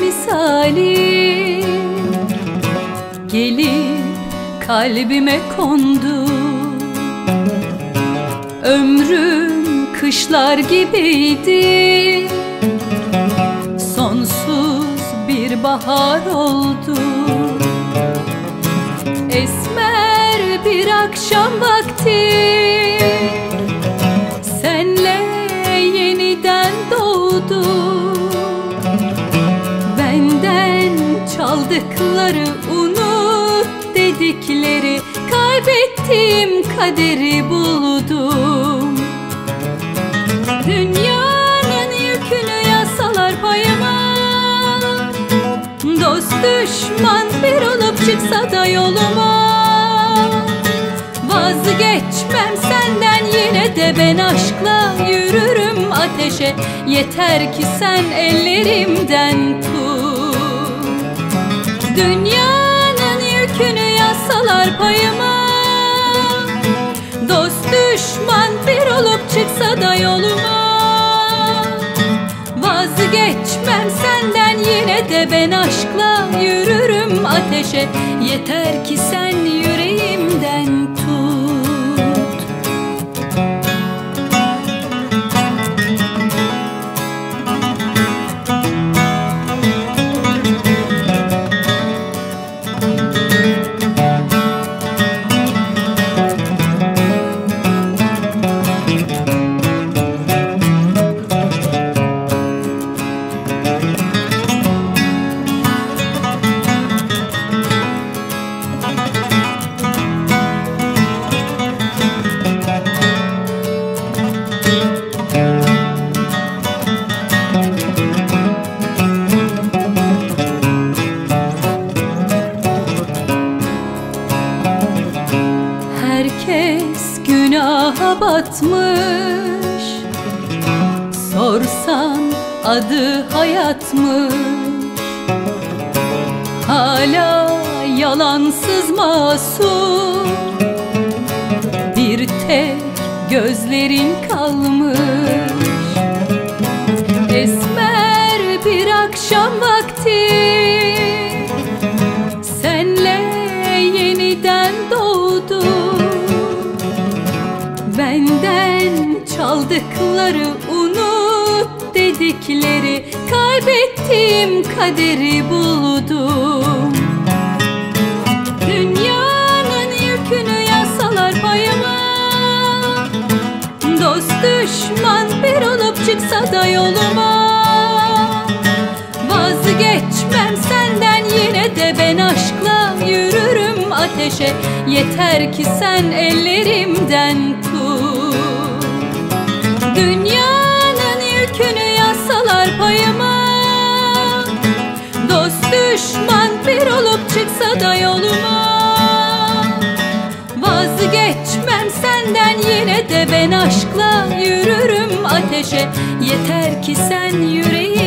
misali. Gelip kalbime kondu. Ömrüm kışlar gibiydi. Sonsuz bir bahar oldu. Esmer bir akşam vakti. Senle yeniden doğdu çaldıkları unut dedikleri Kaybettiğim kaderi buldum. Dünyanın yükünü yasalar payıma Dost düşman bir olup çıksa da yoluma. Vazgeçmem senden yine de ben aşkla yürürüm ateşe. Yeter ki sen ellerimden tut Dünyanın yükünü yasalar payıma. Dost düşman bir olup çıksa da yoluma. Vazgeçmem senden yine de ben aşkla yürürüm ateşe. Yeter ki sen yüreğimden Herkes günaha batmış. Sorsan adı hayatmış. Hala yalansız masum. Bir tek gözlerin kalmış çaldıkları unut dedikleri Kaybettiğim kaderi buldum. Dünyanın yükünü yasalar payıma. Dost düşman bir olup çıksa da yoluma. Vazgeçmem senden yine de ben aşkla yürürüm ateşe. Yeter ki sen ellerimden bir olup çıksa da yoluma. Vazgeçmem senden yine de ben aşkla yürürüm ateşe. Yeter ki sen yüreğimden